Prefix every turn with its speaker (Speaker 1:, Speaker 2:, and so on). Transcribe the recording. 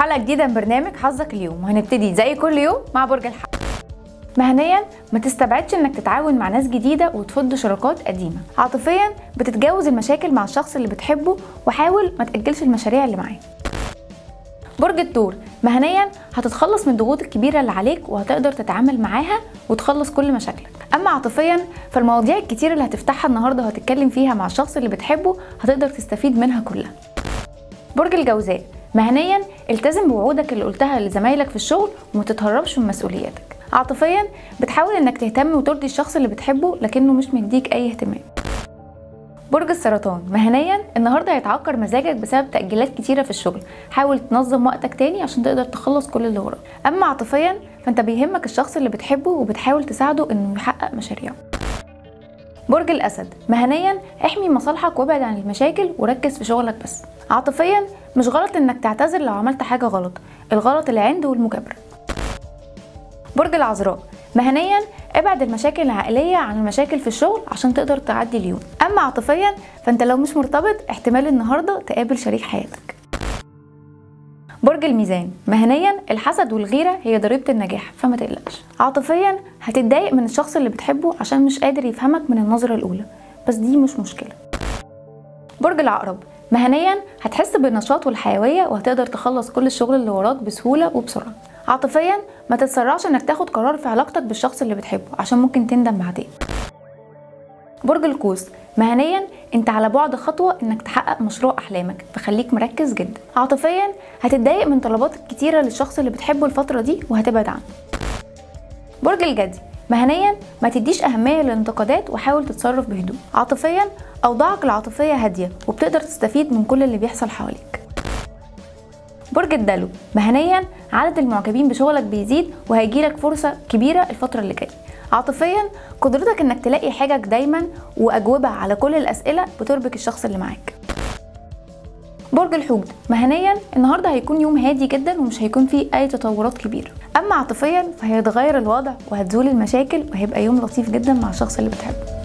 Speaker 1: حلقة جديدة من برنامج حظك اليوم. وهنبتدي زي كل يوم مع برج الحق. مهنيا ما تستبعدش إنك تتعاون مع ناس جديدة وتفض شراكات قديمة. عاطفيا بتتجاوز المشاكل مع الشخص اللي بتحبه وحاول ما تأجلش المشاريع اللي معاه. برج الثور مهنيا هتتخلص من الضغوط الكبيرة اللي عليك وهتقدر تتعامل معاها وتخلص كل مشاكلك. أما عاطفيا فالمواضيع الكتير اللي هتفتحها النهارده وهتتكلم فيها مع الشخص اللي بتحبه هتقدر تستفيد منها كلها. برج الجوزاء. مهنيا التزم بوعودك اللي قلتها لزمايلك في الشغل وما تتهربش من مسؤولياتك. عاطفيا بتحاول إنك تهتم وترضي الشخص اللي بتحبه لكنه مش مديك أي اهتمام. برج السرطان. مهنيا النهارده هيتعكر مزاجك بسبب تأجيلات كتيرة في الشغل. حاول تنظم وقتك تاني عشان تقدر تخلص كل اللي وراك. أما عاطفيا فأنت بيهمك الشخص اللي بتحبه وبتحاول تساعده إنه يحقق مشاريعه. برج الأسد. مهنيا احمي مصالحك وابعد عن المشاكل وركز في شغلك بس. عاطفيا مش غلط إنك تعتذر لو عملت حاجة غلط. الغلط اللي عنده والمجابرة. برج العذراء. مهنيا ابعد المشاكل العائلية عن المشاكل في الشغل عشان تقدر تعدي اليوم. أما عاطفيا فأنت لو مش مرتبط احتمال النهارده تقابل شريك حياتك. برج الميزان. مهنيا الحسد والغيرة هي ضريبة النجاح فما تقلقش. عاطفيا هتتضايق من الشخص اللي بتحبه عشان مش قادر يفهمك من النظرة الأولى بس دي مش مشكلة. برج العقرب. مهنيا هتحس بالنشاط والحيوية وهتقدر تخلص كل الشغل اللي وراك بسهولة وبسرعة. عاطفيا ما تتسرعش إنك تاخد قرار في علاقتك بالشخص اللي بتحبه عشان ممكن تندم بعدين. برج القوس. مهنيا أنت على بعد خطوة إنك تحقق مشروع أحلامك. فخليك مركز جدا. عاطفيا هتتضايق من طلبات كتيرة للشخص اللي بتحبه الفترة دي وهتبعد عنه. برج الجدي. مهنيا ما تديش أهمية للانتقادات وحاول تتصرف بهدوء. عاطفيا أوضاعك العاطفية هادية وبتقدر تستفيد من كل اللي بيحصل حواليك. برج الدلو. مهنيا عدد المعجبين بشغلك بيزيد وهيجيلك فرصة كبيرة الفترة اللي جاية. عاطفيا قدرتك إنك تلاقي حاجك دايما وأجوبة على كل الأسئلة بتربك الشخص اللي معاك. برج الحوت. مهنيا النهارده هيكون يوم هادي جدا ومش هيكون فيه أي تطورات كبيرة. أما عاطفيا فهيتغير الوضع وهتزول المشاكل وهيبقى يوم لطيف جدا مع الشخص اللي بتحبه.